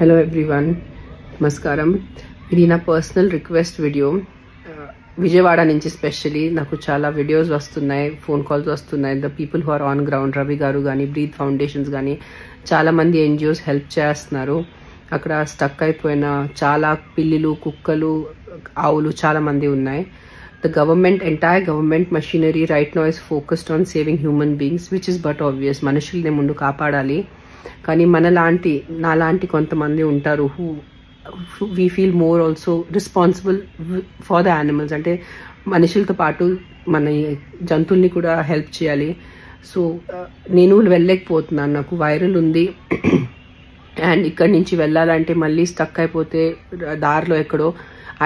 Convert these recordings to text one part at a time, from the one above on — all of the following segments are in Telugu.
హలో ఎవ్రీవన్ నమస్కారం ఇది నా పర్సనల్ రిక్వెస్ట్ వీడియో విజయవాడ నుంచి స్పెషలీ నాకు చాలా వీడియోస్ వస్తున్నాయి ఫోన్ కాల్స్ వస్తున్నాయి. The people who are on ground Ravi గారు కానీ బ్రీత్ ఫౌండేషన్స్ కానీ చాలా మంది ఎన్జిఓస్ హెల్ప్ చేస్తున్నారు. అక్కడ స్టక్ అయిపోయిన చాలా పిల్లులు కుక్కలు ఆవులు చాలా మంది ఉన్నాయి. The government entire government machinery right now is focused on saving human beings which is but obvious మనుషుల్ని ముందు కాపాడాలి. కానీ మనలాంటి నాలాంటి కొంతమంది ఉంటారు who we feel more also responsible for the animals అంటే మనుషులతో పాటు మన జంతువుల్ని కూడా హెల్ప్ చేయాలి. సో నేను వెళ్ళలేకపోతున్నాను. నాకు వైరల్ ఉంది. అండ్ ఇక్కడి నుంచి వెళ్ళాలంటే మళ్ళీ స్టక్ అయిపోతే దారిలో ఎక్కడో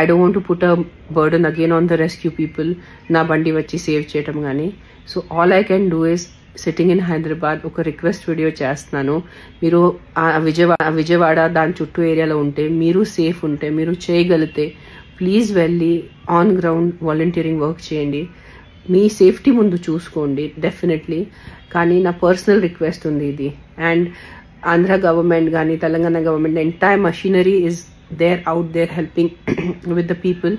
I don't want put a burden again on the rescue people నా బండి వచ్చి సేవ్ చేయటం కానీ. So all I can do is sitting in Hyderabad ఒక రిక్వెస్ట్ వీడియో చేస్తున్నాను. మీరు ఆ విజయవాడ విజయవాడ దాని చుట్టూ ఏరియాలో ఉంటే మీరు సేఫ్ ఉంటే మీరు చేయగలిగితే ప్లీజ్ వెళ్ళి ఆన్ గ్రౌండ్ వాలంటీరింగ్ వర్క్ చేయండి. మీ సేఫ్టీ ముందు చూసుకోండి డెఫినెట్లీ కానీ నా పర్సనల్ రిక్వెస్ట్ ఉంది ఇది. అండ్ ఆంధ్ర గవర్నమెంట్ కానీ Telangana government entire machinery is there out there helping with the people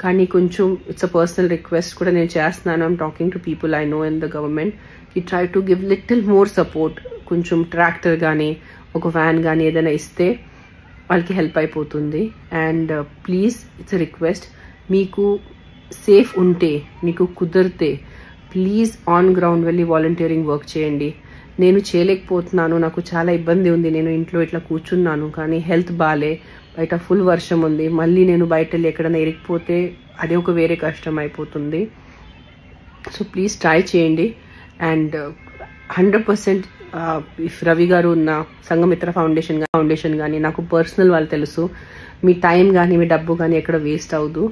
కానీ కొంచెం ఇట్స్ అ పర్సనల్ రిక్వెస్ట్ కూడా నేను చేస్తున్నాను. I'm talking to people I know in the government ఈ try to give little more support కొంచెం ట్రాక్టర్ కానీ ఒక వ్యాన్ కానీ ఏదైనా ఇస్తే వాళ్ళకి హెల్ప్ అయిపోతుంది. అండ్ ప్లీజ్ ఇట్స్ రిక్వెస్ట్ మీకు సేఫ్ ఉంటే మీకు కుదిరితే ప్లీజ్ ఆన్ గ్రౌండ్ వెళ్ళి వాలంటీరింగ్ వర్క్ చేయండి. నేను చేయలేకపోతున్నాను నాకు చాలా ఇబ్బంది ఉంది నేను ఇంట్లో ఇట్లా కూర్చున్నాను కానీ హెల్త్ బాగాలే బయట ఫుల్ వర్షం ఉంది. మళ్ళీ నేను బయట వెళ్ళి ఎక్కడైనా ఇరిగిపోతే అదే ఒక వేరే కష్టం అయిపోతుంది. సో ప్లీజ్ ట్రై చేయండి. And hundred percent if Ravi గారు ఉన్న సంఘమిత్ర ఫౌండేషన్ ఫౌండేషన్ కానీ నాకు పర్సనల్ వాళ్ళు తెలుసు. మీ టైం కానీ మీ డబ్బు కానీ ఎక్కడ వేస్ట్ అవ్వదు.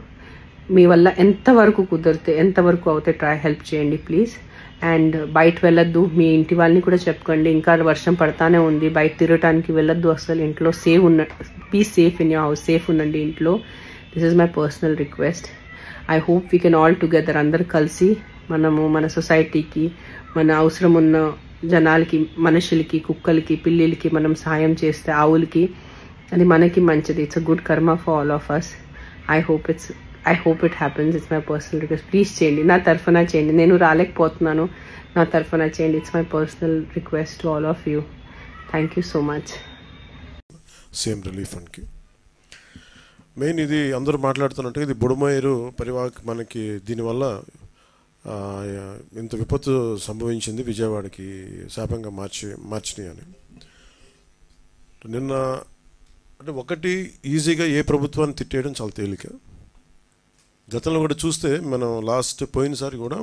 మీ వల్ల ఎంతవరకు కుదిరితే ఎంతవరకు అవుతే ట్రై హెల్ప్ చేయండి ప్లీజ్. అండ్ బయట వెళ్ళొద్దు. మీ ఇంటి వాళ్ళని కూడా చెప్పుకోండి. ఇంకా వర్షం పడతానే ఉంది. బయట తిరగటానికి వెళ్ళొద్దు. అసలు ఇంట్లో సేవ్ ఉన్న be safe in you house safe ఉండండి ఇంట్లో. This is my personal request I hope we can all together అందరు కలిసి మనము మన సొసైటీకి మన అవసరం ఉన్న జనాలకి మనుషులకి కుక్కలకి పిల్లిలకి మనం సాయం చేస్తే ఆవులకి అది మనకి మంచిది. It's a good karma for all of us I hope it's I hope it happens it's my personal request please చేయండి. నా తరఫున చేయండి. నేను రాలేకపోతున్నాను. నా తరఫున చేయండి. It's my personal request to all of you thank you so much same relief ఫండ్కి. Main ఇది అందరూ మాట్లాడుతున్నట్టు ఇది బుడమేరు పరివాహక మనకి దీనివల్ల ఇంత విపత్తు సంభవించింది విజయవాడకి శాపంగా మార్చి మార్చినాయి అని. నిన్న అంటే ఒకటి ఈజీగా ఏ ప్రభుత్వాన్ని తిట్టేయడం చాలా తేలిక. గతంలో కూడా చూస్తే మనం లాస్ట్ పోయినసారి కూడా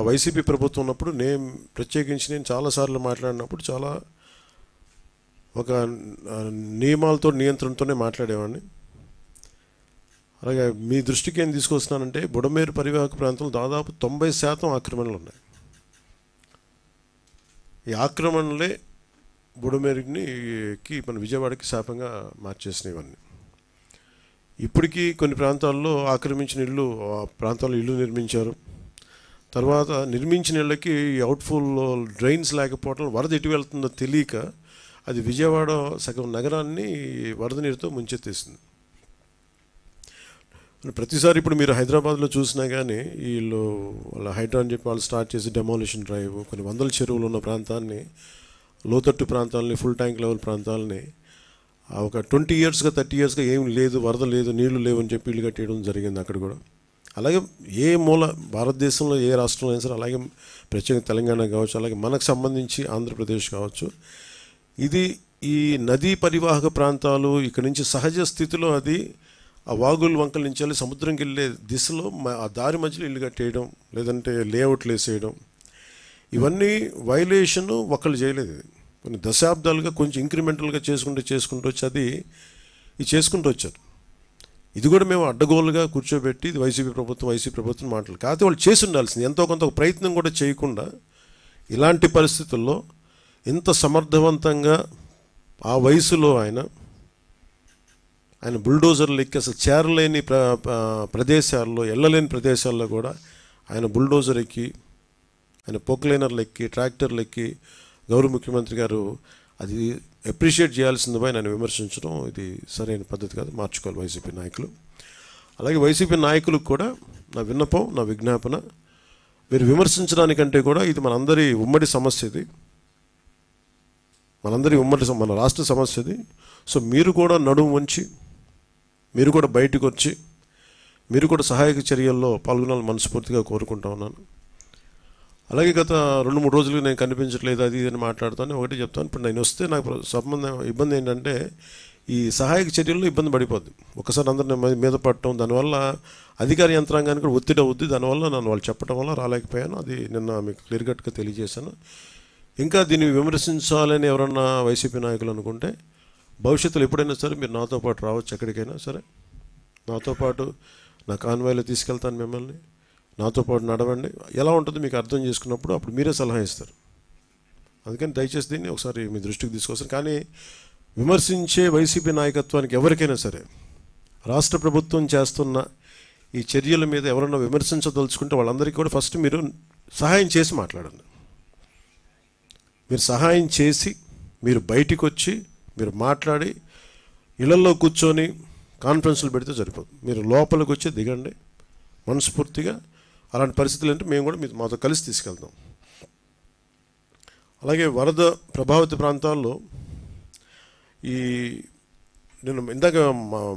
వైసీపీ ప్రభుత్వం ఉన్నప్పుడు నేను ప్రత్యేకించి నేను చాలాసార్లు మాట్లాడినప్పుడు చాలా ఒక నియమాలతో నియంత్రణతోనే మాట్లాడేవాడిని. అలాగే మీ దృష్టికి ఏం తీసుకొస్తున్నానంటే బుడమేరు పరివాహక ప్రాంతంలో దాదాపు తొంభై శాతం ఆక్రమణలు ఉన్నాయి ఈ ఆక్రమణలే బుడమేరుకి మన విజయవాడకి శాపంగా మార్చేసినాయి ఇవన్నీ ఇప్పటికీ కొన్ని ప్రాంతాల్లో ఆక్రమించిన ఇల్లు ఆ ప్రాంతాల్లో ఇల్లు నిర్మించారు. తర్వాత నిర్మించిన ఇళ్ళకి అవుట్ఫుల్ డ్రైన్స్ లేకపోవడం వరద ఎటు వెళ్తుందో తెలియక అది విజయవాడ సగం నగరాన్ని వరద నీరుతో ముంచెత్తేసింది. ప్రతిసారి ఇప్పుడు మీరు హైదరాబాద్లో చూసినా కానీ వీళ్ళు వాళ్ళ హైడ్రా అని చెప్పి వాళ్ళు స్టార్ట్ చేసి డెమాలిషన్ డ్రైవ్ కొన్ని వందల చెరువులు ఉన్న ప్రాంతాన్ని లోతట్టు ప్రాంతాలని ఫుల్ ట్యాంక్ లెవెల్ ప్రాంతాలని ఆ ఒక ట్వంటీ ఇయర్స్గా థర్టీ ఇయర్స్గా ఏం లేదు వరద లేదు నీళ్ళు లేవు అని చెప్పి ఇల్లు కట్టేయడం జరిగింది అక్కడ కూడా. అలాగే ఏ మూల భారతదేశంలో ఏ రాష్ట్రంలో అయినా సరే అలాగే ప్రత్యేకంగా తెలంగాణ కావచ్చు అలాగే మనకు సంబంధించి ఆంధ్రప్రదేశ్ కావచ్చు ఇది ఈ నదీ పరివాహక ప్రాంతాలు ఇక్కడ నుంచి సహజ స్థితిలో అది ఆ వాగుల వంకల నుంచి వెళ్ళి సముద్రంకి వెళ్ళే దిశలో మ- ఆ దారి మధ్యలో ఇల్లు కట్టేయడం లేదంటే లేఅవుట్లు వేసేయడం. ఇవన్నీ వైలేషను ఒకళ్ళు చేయలేదు. కొన్ని దశాబ్దాలుగా కొంచెం ఇంక్రిమెంటల్గా చేసుకుంటూ చేసుకుంటూ వచ్చి అది ఇది చేసుకుంటూ వచ్చారు. ఇది కూడా మేము అడ్డగోలుగా కూర్చోబెట్టి ఇది వైసీపీ ప్రభుత్వం వైసీపీ ప్రభుత్వం మాటలు. కాకపోతే వాళ్ళు చేసి ఉండాల్సింది. ఎంతో కొంత ఒక ప్రయత్నం కూడా చేయకుండా ఇలాంటి పరిస్థితుల్లో ఇంత సమర్థవంతంగా ఆ వయసులో ఆయన ఆయన బుల్డోజర్లు ఎక్కి అసలు చేరలేని ప్ర ప్రదేశాల్లో వెళ్ళలేని ప్రదేశాల్లో కూడా ఆయన బుల్డోజర్ ఎక్కి ఆయన పోక్లైనర్లు ఎక్కి ట్రాక్టర్లు ఎక్కి గౌరవ ముఖ్యమంత్రి గారు అది అప్రిషియేట్ చేయాల్సింది పోయి నన్ను విమర్శించడం ఇది సరైన పద్ధతి కాదు. మార్చుకోవాలి వైసీపీ నాయకులు. అలాగే వైసీపీ నాయకులకు కూడా నా విన్నపం నా విజ్ఞాపన మీరు విమర్శించడానికంటే కూడా ఇది మనందరి ఉమ్మడి సమస్య ఇది. మనందరి ఉమ్మడి మన రాష్ట్ర సమస్యది. సో మీరు కూడా నడుము వంచి మీరు కూడా బయటకు వచ్చి మీరు కూడా సహాయక చర్యల్లో పాల్గొనాలని మనస్ఫూర్తిగా కోరుకుంటా ఉన్నాను. అలాగే గత రెండు మూడు రోజులు నేను కనిపించట్లేదు అది ఇది అని మాట్లాడుతాను ఒకటి చెప్తాను. ఇప్పుడు నేను వస్తే నాకు సంబంధం ఇబ్బంది ఏంటంటే ఈ సహాయక చర్యల్లో ఇబ్బంది పడిపోద్ది. ఒకసారి అందరిని మీద పడటం దానివల్ల అధికార యంత్రాంగానికి కూడా ఒత్తిడి అవుద్ది. దానివల్ల నన్ను వాళ్ళు చెప్పడం వల్ల రాలేకపోయాను. అది నిన్న మీకు క్లియర్ కట్గా తెలియజేశాను. ఇంకా దీన్ని విమర్శించాలని ఎవరన్నా వైసీపీ నాయకులు అనుకుంటే భవిష్యత్తులో ఎప్పుడైనా సరే మీరు నాతో పాటు రావచ్చు ఎక్కడికైనా సరే. నాతో పాటు నా కాన్వాయ్లో తీసుకెళ్తాను మిమ్మల్ని. నాతో పాటు నడవండి. ఎలా ఉంటుందో మీకు అర్థం చేసుకున్నప్పుడు అప్పుడు మీరే సలహా ఇస్తారు. అందుకని దయచేసి దీన్ని ఒకసారి మీ దృష్టికి తీసుకొస్తాను. కానీ విమర్శించే వైసీపీ నాయకత్వానికి ఎవరికైనా సరే రాష్ట్ర ప్రభుత్వం చేస్తున్న ఈ చర్యల మీద ఎవరన్నా విమర్శించదలుచుకుంటే వాళ్ళందరికీ కూడా ఫస్ట్ మీరు సహాయం చేసి మాట్లాడండి. మీరు సహాయం చేసి మీరు బయటికి వచ్చి మీరు మాట్లాడి ఇళ్ళలో కూర్చొని కాన్ఫరెన్స్లు పెడితే సరిపోదు. మీరు లోపలికి వచ్చి దిగండి. మనస్ఫూర్తిగా అలాంటి పరిస్థితులు అంటే మేము కూడా మీ మాతో కలిసి తీసుకెళ్తాం. అలాగే వరద ప్రభావిత ప్రాంతాల్లో ఈ నేను ఇందాక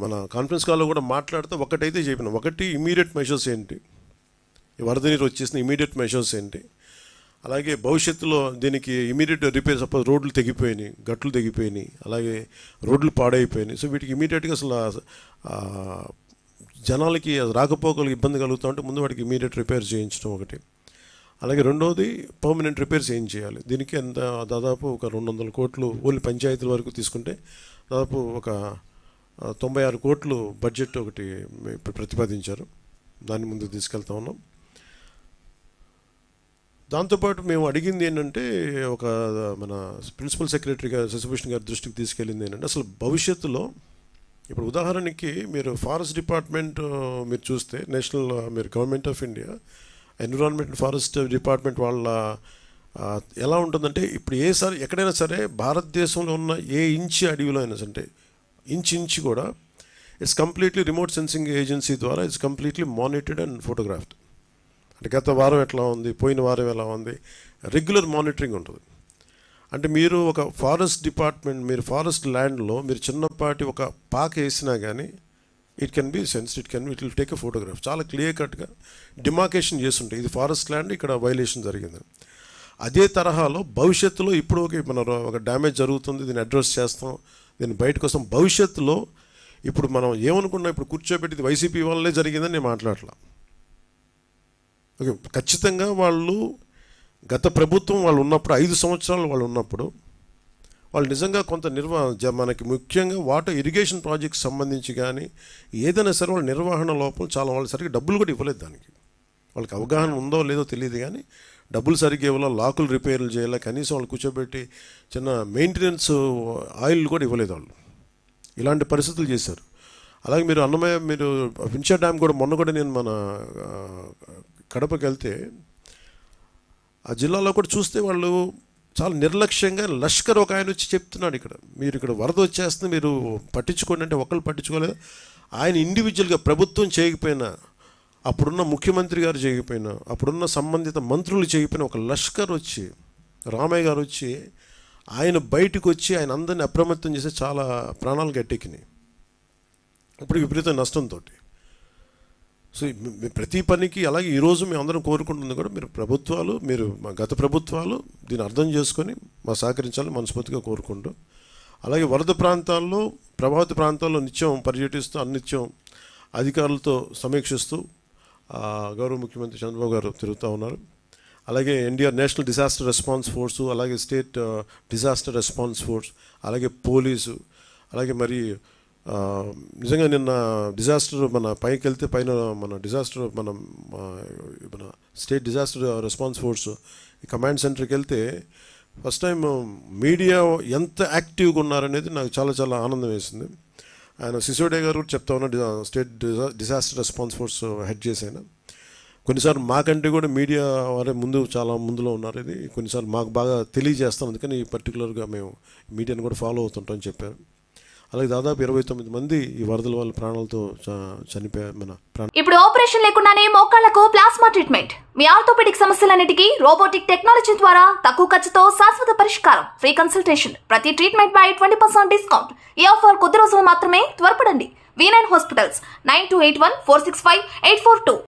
మన కాన్ఫరెన్స్ కాల్లో కూడా మాట్లాడితే ఒకటైతే చెప్పిన ఒకటి ఇమీడియట్ మెషర్స్ ఏంటి? ఈ వరద నీరు వచ్చేసిన ఇమీడియట్ మెషర్స్ ఏంటి? అలాగే భవిష్యత్తులో దీనికి ఇమీడియట్ రిపేర్ సపోజ్ రోడ్లు తెగిపోయినాయి గట్లు తెగిపోయినాయి అలాగే రోడ్లు పాడైపోయినాయి. సో వీటికి ఇమీడియట్గా అసలు జనాలకి రాకపోకలకు ఇబ్బంది కలుగుతూ ఉంటే ముందు వాటికి ఇమీడియట్ రిపేర్ చేయించడం ఒకటి. అలాగే రెండవది పర్మనెంట్ రిపేర్స్ ఏం చేయాలి? దీనికి ఎంత దాదాపు ఒక రెండు వందల కోట్లు ఓన్లీ పంచాయతీల వరకు తీసుకుంటే దాదాపు ఒక తొంభై ఆరు కోట్లు బడ్జెట్ ఒకటి ప్రతిపాదించారు. దాన్ని ముందుకు తీసుకెళ్తా ఉన్నాం. దాంతోపాటు మేము అడిగింది ఏంటంటే ఒక మన ప్రిన్సిపల్ సెక్రటరీ గారు శశిభూషణ్ గారి దృష్టికి తీసుకెళ్ళింది ఏంటంటే అసలు భవిష్యత్తులో ఇప్పుడు ఉదాహరణకి మీరు ఫారెస్ట్ డిపార్ట్మెంట్ మీరు చూస్తే నేషనల్ మీరు government of India environment forest department వాళ్ళ ఎలా ఉంటుందంటే ఇప్పుడు ఏ సారి ఎక్కడైనా సరే భారతదేశంలో ఉన్న ఏ ఇంచి అడవిలో అయినా సరే అంటే ఇంచ్ ఇంచ్ కూడా it's completely remote sensing agency ద్వారా it's completely monitored and photographed అంటే గత వారం ఎట్లా ఉంది పోయిన వారం ఎలా ఉంది రెగ్యులర్ మానిటరింగ్ ఉంటుంది. అంటే మీరు ఒక ఫారెస్ట్ డిపార్ట్మెంట్ మీరు ఫారెస్ట్ ల్యాండ్లో మీరు చిన్నపాటి ఒక పాక వేసినా కానీ it can be sense it can it will take a photograph చాలా క్లియర్ కట్గా డిమార్కేషన్ చేస్తుంటాయి. ఇది ఫారెస్ట్ ల్యాండ్ ఇక్కడ వైలేషన్ జరిగింది. అదే తరహాలో భవిష్యత్తులో ఇప్పుడు ఒక మన ఒక డ్యామేజ్ జరుగుతుంది దీన్ని అడ్రస్ చేస్తాం దీన్ని బయటకు వస్తాం. భవిష్యత్తులో ఇప్పుడు మనం ఏమనుకున్నాం ఇప్పుడు కూర్చోబెట్టి వైసీపీ వల్లనే జరిగిందని నేను మాట్లాడలా ఓకే ఖచ్చితంగా వాళ్ళు గత ప్రభుత్వం వాళ్ళు ఉన్నప్పుడు ఐదు సంవత్సరాలు వాళ్ళు ఉన్నప్పుడు వాళ్ళు నిజంగా కొంత నిర్వా జ- మనకి ముఖ్యంగా వాటర్ ఇరిగేషన్ ప్రాజెక్ట్ సంబంధించి కానీ ఏదైనా సరే వాళ్ళ నిర్వహణ లోపం చాలా వాళ్ళు సరిగ్గా డబ్బులు కూడా ఇవ్వలేదు దానికి. వాళ్ళకి అవగాహన ఉందో లేదో తెలియదు కానీ డబ్బులు సరిగ్గా ఇవ్వాలా లాకులు రిపేర్లు చేయాలా కనీసం వాళ్ళు కూర్చోబెట్టి చిన్న మెయింటెనెన్స్ ఆయిల్ కూడా ఇవ్వలేదు వాళ్ళు. ఇలాంటి పరిస్థితులు చేశారు. అలాగే మీరు అన్నమయ్య మీరు వించా డ్యామ్ కూడా మొన్న కూడా నేను మన కడపకి వెళ్తే ఆ జిల్లాలో కూడా చూస్తే వాళ్ళు చాలా నిర్లక్ష్యంగా లష్కర్ ఒక ఆయన వచ్చి చెప్తున్నాడు ఇక్కడ. మీరు ఇక్కడ వరద వచ్చేస్తుంది మీరు పట్టించుకోండి అంటే ఒకళ్ళు పట్టించుకోలేదు. ఆయన ఇండివిజువల్గా ప్రభుత్వం చేయకపోయినా అప్పుడున్న ముఖ్యమంత్రి గారు చేయకపోయినా అప్పుడున్న సంబంధిత మంత్రులు చేయకపోయినా ఒక లష్కర్ వచ్చి రామయ్య గారు వచ్చి ఆయన బయటకు వచ్చి ఆయన అందరిని అప్రమత్తం చేసి చాలా ప్రాణాలు గట్టెక్కినాయి. ఇప్పుడు విపరీత నష్టంతో సో ప్రతి పనికి అలాగే ఈరోజు మేము అందరం కోరుకుంటుంది కూడా మీరు ప్రభుత్వాలు మీరు మా గత ప్రభుత్వాలు దీన్ని అర్థం చేసుకొని మా సహకరించాలని మనస్ఫూర్తిగా కోరుకుంటూ అలాగే వరద ప్రాంతాల్లో ప్రభావిత ప్రాంతాల్లో నిత్యం పర్యటిస్తూ అన్నిత్యం అధికారులతో సమీక్షిస్తూ గౌరవ ముఖ్యమంత్రి చంద్రబాబు గారు తిరుగుతూ ఉన్నారు. అలాగే NDR national disaster response force అలాగే స్టేట్ డిజాస్టర్ రెస్పాన్స్ ఫోర్స్ అలాగే పోలీసు అలాగే మరి నిజంగా నిన్న డిజాస్టర్ మన పైకి వెళ్తే పైన మన డిజాస్టర్ మన మన state disaster response force command సెంటర్కి వెళ్తే ఫస్ట్ టైం మీడియా ఎంత యాక్టివ్గా ఉన్నారనేది నాకు చాలా చాలా ఆనందం వేసింది. ఆయన సిసోడే గారు కూడా చెప్తా ఉన్నా స్టేట్ డిజా- డిజాస్టర్ రెస్పాన్స్ ఫోర్స్ హెడ్ చేసి కొన్నిసార్లు మాకంటే కూడా మీడియా వారే ముందు చాలా ముందులో ఉన్నారు. ఇది కొన్నిసార్లు మాకు బాగా తెలియజేస్తాం అందుకని పర్టికులర్గా మేము మీడియాని కూడా ఫాలో అవుతుంటామని చెప్పారు. అలాగే దాదాపు ఇరవై తొమ్మిది మంది ఈ వరదల వల్ల ప్రాణాలతో చనిపోయారు మన ఇప్పుడు ఆపరేషన్ లేకుండానే మోకాళ్ళకు ప్లాస్మా ట్రీట్మెంట్. మీ ఆర్థోపెడిక్ సమస్యలన్నిటికీ రోబోటిక్ టెక్నాలజీ ద్వారా తక్కువ ఖర్చుతో శాశ్వత పరిష్కారం. Free consultation. ప్రతి ట్రీట్మెంట్ పై ట్వంటీ పర్సెంట్ డిస్కౌంట్. ఈ ఆఫర్ కొద్ది రోజులు మాత్రమే త్వరపడండి. V nine hospitals nine two eight one four six five eight four two.